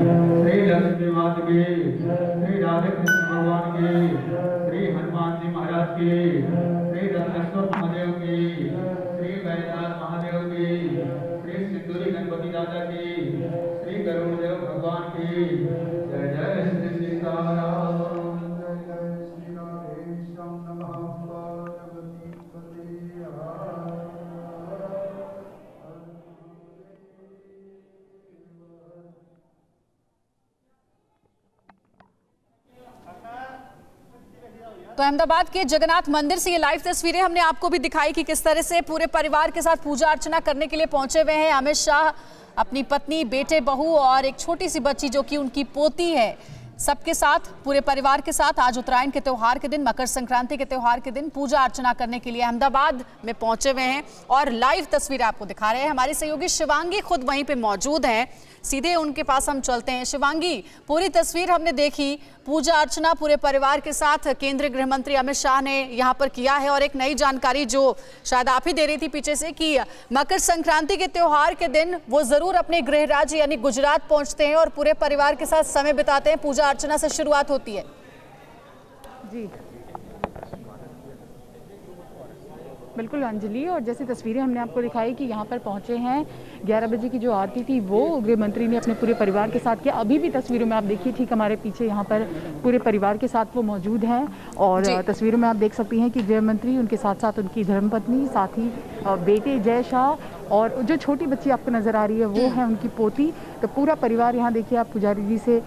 श्री लक्ष्मी मात की, श्री राधे कृष्ण भगवान की, श्री हनुमान जी महाराज की, श्री रत्नेश्वर महादेव की, श्री बैजनाथ महादेव की, श्री सिंदूरी गणपति राजा की, श्री गरुड़देव भगवान की तो अहमदाबाद के जगन्नाथ मंदिर से ये लाइव तस्वीरें हमने आपको भी दिखाई कि किस तरह से पूरे परिवार के साथ पूजा अर्चना करने के लिए पहुँचे हुए हैं। अमित शाह, अपनी पत्नी, बेटे, बहू और एक छोटी सी बच्ची जो कि उनकी पोती है। सबके साथ, पूरे परिवार के साथ आज उत्तरायण के त्यौहार के दिन, मकर संक्रांति के त्यौहार के दिन पूजा अर्चना करने के लिए अहमदाबाद में पहुँचे हुए हैं और लाइव तस्वीर आपको दिखा रहे हैं। हमारी सहयोगी शिवांगी खुद वहीं पे मौजूद हैं। सीधे उनके पास हम चलते हैं। शिवांगी, पूरी तस्वीर हमने देखी, पूजा अर्चना पूरे परिवार के साथ, केंद्रीय गृह मंत्री अमित शाह ने यहाँ पर किया है और एक नई जानकारी जो शायद आप ही दे रही थी पीछे से कि मकर संक्रांति के त्योहार के दिन वो ज़रूर अपने गृह राज्य यानी गुजरात पहुँचते हैं और पूरे परिवार के साथ समय बिताते हैं पूजा अर्चना से शुरुआत होती है। जी। बिल्कुल अंजलि और जैसी तस्वीरें हमने आपको दिखाई कि यहाँ पर पहुँचे हैं 11 बजे की जो आरती थी वो गृह मंत्री ने अपने पूरे परिवार के साथ किया। अभी भी तस्वीरों में आप देखिए ठीक हमारे पीछे यहाँ पर पूरे परिवार के साथ वो मौजूद हैं और तस्वीरों में आप देख सकती हैं कि गृह मंत्री उनके साथ साथ उनकी धर्मपत्नी साथ ही बेटे जय शाह और जो छोटी बच्ची आपको नज़र आ रही है वो है उनकी पोती। तो पूरा परिवार यहाँ देखिए आप पुजारी जी से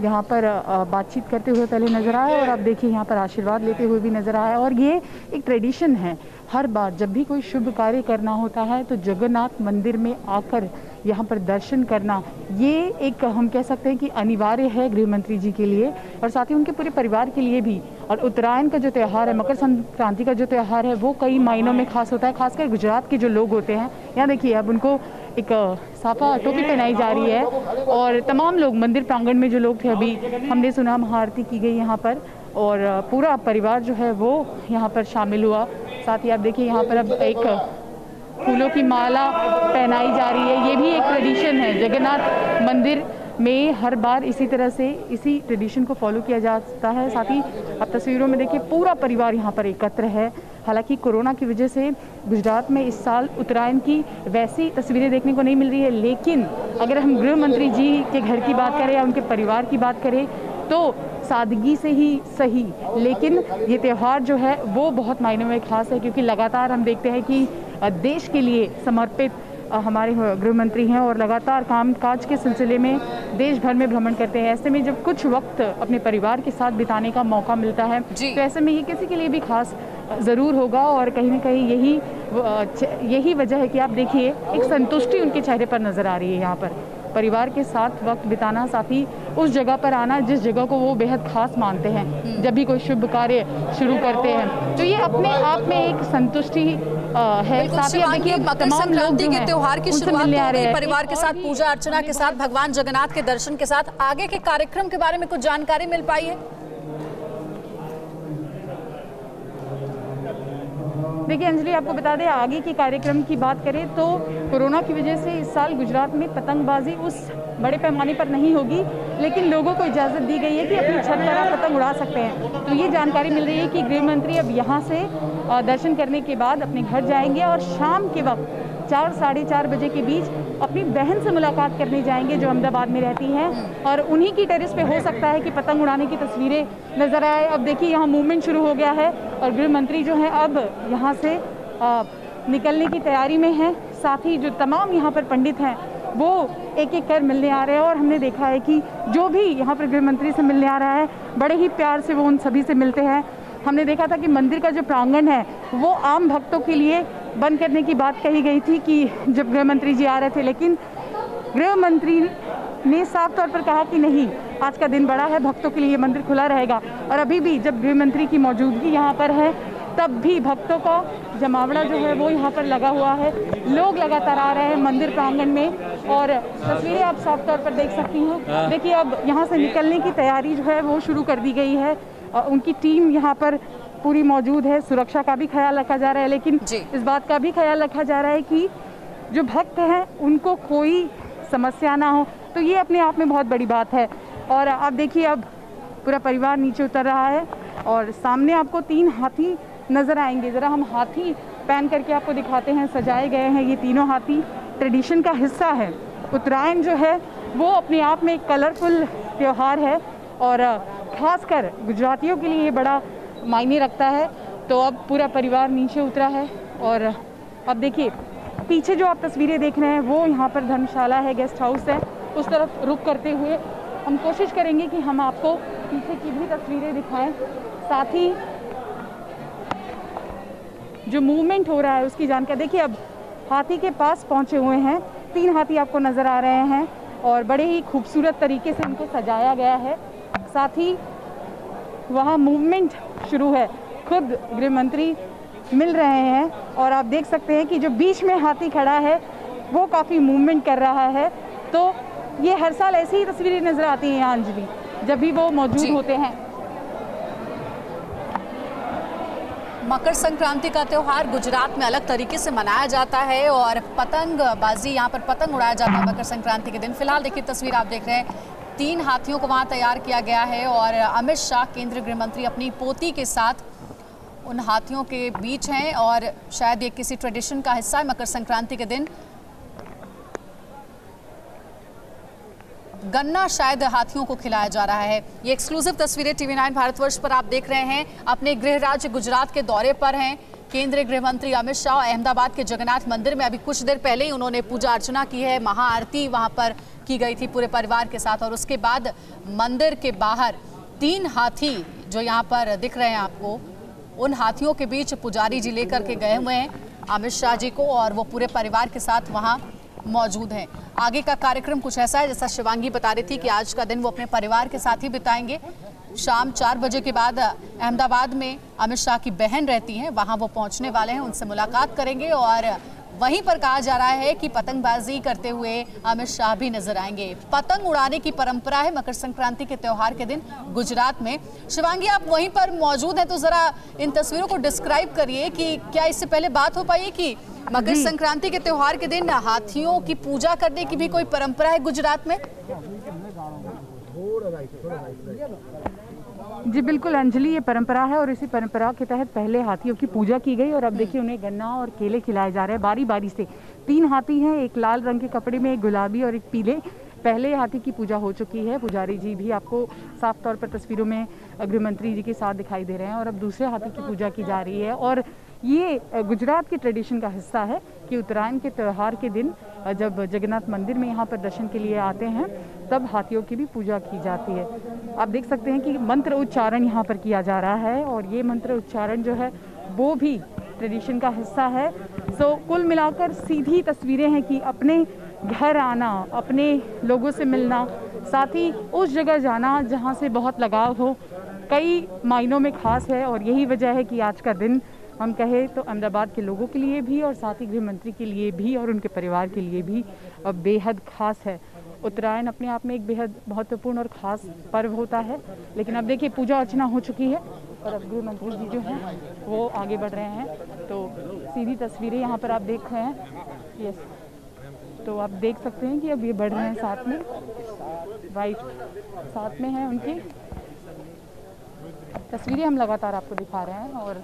यहाँ पर बातचीत करते हुए पहले नज़र आया और अब देखिए यहाँ पर आशीर्वाद लेते हुए भी नज़र आया। और ये एक ट्रेडिशन है, हर बार जब भी कोई शुभ कार्य करना होता है तो जगन्नाथ मंदिर में आकर यहाँ पर दर्शन करना, ये एक हम कह सकते हैं कि अनिवार्य है गृह मंत्री जी के लिए और साथ ही उनके पूरे परिवार के लिए भी। और उत्तरायण का जो त्यौहार है, मकर संक्रांति का जो त्यौहार है, वो कई मायनों में खास होता है, खासकर गुजरात के जो लोग होते हैं। यहाँ देखिए, अब उनको एक साफा टोपी पहनाई जा रही है। और तमाम लोग, मंदिर प्रांगण में जो लोग थे, अभी हमने सुना, महाआरती की गई यहाँ पर। और पूरा परिवार जो है, वो यहाँ पर शामिल हुआ। साथ ही आप देखिए, यहाँ पर अब एक फूलों की माला पहनाई जा रही है। ये भी एक ट्रेडिशन है। जगन्नाथ मंदिर में हर बार इसी तरह से इसी ट्रेडिशन को फॉलो किया जाता है। साथ ही आप तस्वीरों में देखिए, पूरा परिवार यहाँ पर एकत्र है। हालाँकि कोरोना की वजह से गुजरात में इस साल उत्तरायण की वैसी तस्वीरें देखने को नहीं मिल रही है लेकिन अगर हम गृह मंत्री जी के घर की बात करें या उनके परिवार की बात करें तो सादगी से ही सही लेकिन ये त्यौहार जो है वो बहुत मायने में खास है क्योंकि लगातार हम देखते हैं कि देश के लिए समर्पित हमारे गृह मंत्री हैं और लगातार काम काज के सिलसिले में देश भर में भ्रमण करते हैं। ऐसे में जब कुछ वक्त अपने परिवार के साथ बिताने का मौका मिलता है तो ऐसे में ये किसी के लिए भी खास ज़रूर होगा और कहीं ना कहीं यही यही वजह है कि आप देखिए एक संतुष्टि उनके चेहरे पर नज़र आ रही है यहाँ पर। परिवार के साथ वक्त बिताना साथ ही उस जगह पर आना जिस जगह को वो बेहद खास मानते हैं जब भी कोई शुभ कार्य शुरू करते हैं। तो ये अपने आप में एक संतुष्टि है। साथ ही देखिए तमाम लोग के त्योहार की शुरुआत तो आ रहे हैं। परिवार के साथ पूजा अर्चना के साथ भगवान जगन्नाथ के दर्शन के साथ आगे के कार्यक्रम के बारे में कुछ जानकारी मिल पाई है? देखिए, अंजलि, आपको बता दें, आगे के कार्यक्रम की बात करें तो कोरोना की वजह से इस साल गुजरात में पतंगबाजी उस बड़े पैमाने पर नहीं होगी, लेकिन लोगों को इजाज़त दी गई है कि अपनी छत पर आप पतंग उड़ा सकते हैं। तो ये जानकारी मिल रही है कि गृह मंत्री अब यहाँ से दर्शन करने के बाद अपने घर जाएँगे और शाम के वक्त चार, साढ़े चार बजे के बीच अपनी बहन से मुलाकात करने जाएँगे जो अहमदाबाद में रहती हैं और उन्हीं की टेरिस पे हो सकता है कि पतंग उड़ाने की तस्वीरें नज़र आए। अब देखिए, यहाँ मूवमेंट शुरू हो गया है और गृह मंत्री जो है अब यहाँ से निकलने की तैयारी में हैं। साथ ही जो तमाम यहाँ पर पंडित हैं, वो एक एक कर मिलने आ रहे हैं और हमने देखा है कि जो भी यहाँ पर गृह मंत्री से मिलने आ रहा है, बड़े ही प्यार से वो उन सभी से मिलते हैं। हमने देखा था कि मंदिर का जो प्रांगण है, वो आम भक्तों के लिए बंद करने की बात कही गई थी कि जब गृह मंत्री जी आ रहे थे लेकिन गृह मंत्री ने साफ़ तौर पर कहा कि नहीं आज का दिन बड़ा है भक्तों के लिए मंदिर खुला रहेगा। और अभी भी जब गृह मंत्री की मौजूदगी यहाँ पर है तब भी भक्तों का जमावड़ा जो है वो यहाँ पर लगा हुआ है। लोग लगातार आ रहे हैं मंदिर प्रांगण में और तस्वीरें आप साफ़ तौर पर देख सकती हूँ। देखिए अब यहाँ से निकलने की तैयारी जो है वो शुरू कर दी गई है। उनकी टीम यहाँ पर पूरी मौजूद है। सुरक्षा का भी ख्याल रखा जा रहा है लेकिन इस बात का भी ख्याल रखा जा रहा है कि जो भक्त हैं उनको कोई समस्या ना हो। तो ये अपने आप में बहुत बड़ी बात है। और आप देखिए अब पूरा परिवार नीचे उतर रहा है और सामने आपको तीन हाथी नज़र आएँगे। ज़रा हम हाथी पहन करके आपको दिखाते हैं सजाए गए हैं। ये तीनों हाथी ट्रेडिशन का हिस्सा है। उत्तरायण जो है वो अपने आप में एक कलरफुल त्यौहार है और खासकर गुजरातियों के लिए ये बड़ा मायने रखता है तो अब पूरा परिवार नीचे उतरा है और अब देखिए, पीछे जो आप तस्वीरें देख रहे हैं, वो यहाँ पर धर्मशाला है, गेस्ट हाउस है। उस तरफ़ रुक करते हुए हम कोशिश करेंगे कि हम आपको पीछे की भी तस्वीरें दिखाएँ। साथ ही जो मूवमेंट हो रहा है, उसकी जानकारी देखिए, अब हाथी के पास पहुँचे हुए हैं। तीन हाथी आपको नज़र आ रहे हैं और बड़े ही खूबसूरत तरीके से इनको सजाया गया है। साथ ही वहाँ मूवमेंट शुरू है। खुद गृह मंत्री मिल रहे हैं और आप देख सकते हैं कि जो बीच में हाथी खड़ा है वो काफ़ी मूवमेंट कर रहा है। तो ये हर साल ऐसी ही तस्वीरें नज़र आती हैं यहाँ अंजलि जब भी वो मौजूद होते हैं। मकर संक्रांति का त्यौहार गुजरात में अलग तरीके से मनाया जाता है और पतंग बाजी यहाँ पर पतंग उड़ाया जाता है मकर संक्रांति के दिन। फ़िलहाल देखिए तस्वीर आप देख रहे हैं तीन हाथियों को वहाँ तैयार किया गया है और अमित शाह, केंद्रीय गृह मंत्री अपनी पोती के साथ उन हाथियों के बीच हैं और शायद ये किसी ट्रेडिशन का हिस्सा है मकर संक्रांति के दिन। गन्ना शायद हाथियों को खिलाया जा रहा है। ये एक्सक्लूसिव तस्वीरें टीवी नाइन भारतवर्ष पर आप देख रहे हैं। अपने गृह राज्य गुजरात के दौरे पर हैं। केंद्रीय गृह मंत्री अमित शाह अहमदाबाद के जगन्नाथ मंदिर में अभी कुछ देर पहले ही उन्होंने पूजा अर्चना की है। महाआरती वहाँ पर की गई थी पूरे परिवार के साथ और उसके बाद मंदिर के बाहर तीन हाथी जो यहाँ पर दिख रहे हैं आपको, उन हाथियों के बीच पुजारी जी लेकर के गए हुए हैं अमित शाह जी को और वो पूरे परिवार के साथ वहाँ मौजूद हैं। आगे का कार्यक्रम कुछ ऐसा है जैसा शिवांगी बता रही थी कि आज का दिन वो अपने परिवार के साथ ही बिताएँगे। शाम चार बजे के बाद अहमदाबाद में अमित शाह की बहन रहती हैं। वहाँ वो पहुँचने वाले हैं उनसे मुलाकात करेंगे और वहीं पर कहा जा रहा है कि पतंगबाजी करते हुए अमित शाह भी नज़र आएँगे। पतंग उड़ाने की परंपरा है मकर संक्रांति के त्योहार के दिन गुजरात में। शिवांगी आप वहीं पर मौजूद हैं तो जरा इन तस्वीरों को डिस्क्राइब करिए कि क्या इससे पहले बात हो पाई है कि मकर संक्रांति के त्योहार के दिन हाथियों की पूजा करने की भी कोई परंपरा है गुजरात में? जी, बिल्कुल, अंजलि, ये परंपरा है और इसी परंपरा के तहत पहले हाथियों की पूजा की गई और अब देखिए उन्हें गन्ना और केले खिलाए जा रहे हैं बारी बारी से। तीन हाथी हैं, एक लाल रंग के कपड़े में, एक गुलाबी और एक पीले। पहले हाथी की पूजा हो चुकी है, पुजारी जी भी आपको साफ़ तौर पर तस्वीरों में गृह मंत्री जी के साथ दिखाई दे रहे हैं और अब दूसरे हाथी की पूजा की जा रही है और ये गुजरात के ट्रेडिशन का हिस्सा है कि उत्तरायण के त्यौहार के दिन जब जगन्नाथ मंदिर में यहाँ पर दर्शन के लिए आते हैं तब हाथियों की भी पूजा की जाती है। आप देख सकते हैं कि मंत्र उच्चारण यहाँ पर किया जा रहा है और ये मंत्र उच्चारण जो है वो भी ट्रेडिशन का हिस्सा है। सो so, कुल मिलाकर सीधी तस्वीरें हैं कि अपने घर आना अपने लोगों से मिलना साथ ही उस जगह जाना जहाँ से बहुत लगाव हो कई मायनों में खास है और यही वजह है कि आज का दिन हम कहें तो अहमदाबाद के लोगों के लिए भी और साथ ही गृह मंत्री के लिए भी और उनके परिवार के लिए भी बेहद खास है। उत्तरायण अपने आप में एक बेहद महत्वपूर्ण और ख़ास पर्व होता है, लेकिन अब देखिए पूजा अर्चना हो चुकी है और अब गृह मंत्री जी जो हैं, वो आगे बढ़ रहे हैं। तो सीधी तस्वीरें यहाँ पर आप देख रहे हैं। यस तो आप देख सकते हैं कि अब ये बढ़ रहे हैं साथ में। वाइफ साथ में है उनकी। तस्वीरें हम लगातार आपको दिखा रहे हैं और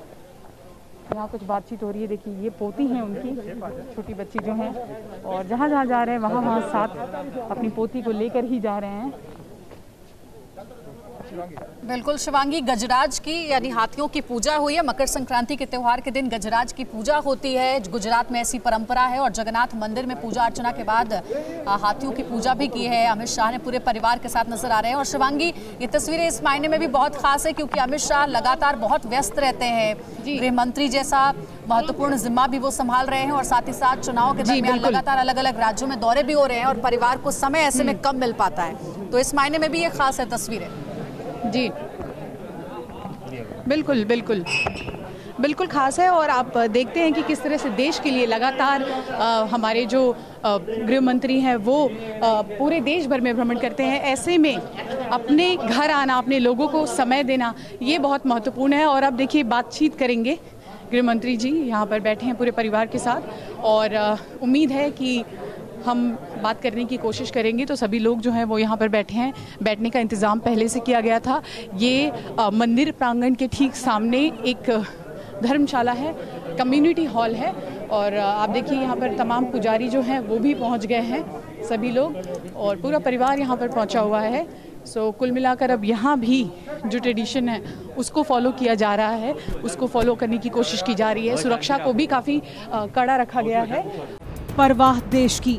यहाँ कुछ बातचीत हो रही है। देखिए, ये पोती हैं उनकी, छोटी बच्ची जो हैं। और जहाँ जहाँ जा रहे हैं, वहाँ वहाँ साथ अपनी पोती को लेकर ही जा रहे हैं। बिल्कुल शिवांगी गजराज की यानी हाथियों की पूजा हुई है। मकर संक्रांति के त्यौहार के दिन गजराज की पूजा होती है। गुजरात में ऐसी परंपरा है और जगन्नाथ मंदिर में पूजा अर्चना के बाद हाथियों की पूजा भी की है। अमित शाह ने पूरे परिवार के साथ नज़र आ रहे हैं। और शिवांगी ये तस्वीरें इस मायने में भी बहुत खास है क्योंकि अमित शाह लगातार बहुत व्यस्त रहते हैं। गृह मंत्री जैसा महत्वपूर्ण जिम्मा भी वो संभाल रहे हैं और साथ ही साथ चुनाव के दरमियान लगातार अलग अलग राज्यों में दौरे भी हो रहे हैं और परिवार को समय ऐसे में कम मिल पाता है। तो इस मायने में भी ये खास है तस्वीरें। जी। बिल्कुल बिल्कुल। बिल्कुल खास है और आप देखते हैं कि किस तरह से देश के लिए लगातार हमारे जो गृह मंत्री हैं वो पूरे देश भर में भ्रमण करते हैं। ऐसे में अपने घर आना, अपने लोगों को समय देना, ये बहुत महत्वपूर्ण है और अब देखिए बातचीत करेंगे गृह मंत्री जी यहाँ पर बैठे हैं पूरे परिवार के साथ और उम्मीद है कि हम बात करने की कोशिश करेंगे तो सभी लोग जो हैं वो यहाँ पर बैठे हैं। बैठने का इंतज़ाम पहले से किया गया था। ये मंदिर प्रांगण के ठीक सामने एक धर्मशाला है कम्युनिटी हॉल है और आप देखिए यहाँ पर तमाम पुजारी जो हैं वो भी पहुँच गए हैं सभी लोग और पूरा परिवार यहाँ पर पहुँचा हुआ है। सो so, कुल मिलाकर अब यहाँ भी जो ट्रेडिशन है उसको फॉलो किया जा रहा है उसको फॉलो करने की कोशिश की जा रही है। सुरक्षा को भी काफ़ी कड़ा रखा गया है। परवाह देश की।